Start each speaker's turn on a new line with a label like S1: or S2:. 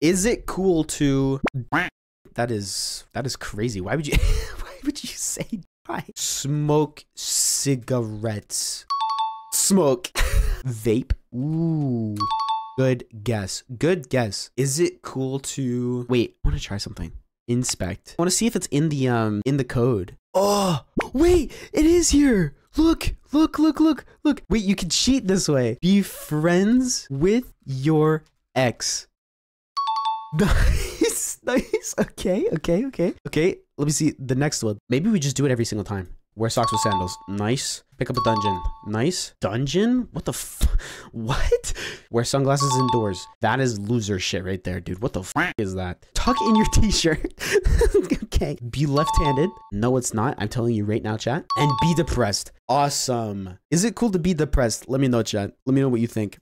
S1: Is it cool to That is that is crazy. Why would you why would you say die? Smoke cigarettes. Smoke. Vape. Ooh. Good guess. Good guess. Is it cool to wait? I want to try something. Inspect. I want to see if it's in the um in the code. Oh wait, it is here. Look, look, look, look, look. Wait, you can cheat this way. Be friends with your ex. Nice, nice. Okay, okay, okay. Okay, let me see the next one. Maybe we just do it every single time. Wear socks with sandals. Nice. Pick up a dungeon. Nice. Dungeon? What the f- What? Wear sunglasses indoors. That is loser shit right there, dude. What the f is that? Tuck in your t-shirt. okay. Be left-handed. No, it's not. I'm telling you right now, chat. And be depressed. Awesome. Is it cool to be depressed? Let me know, chat. Let me know what you think.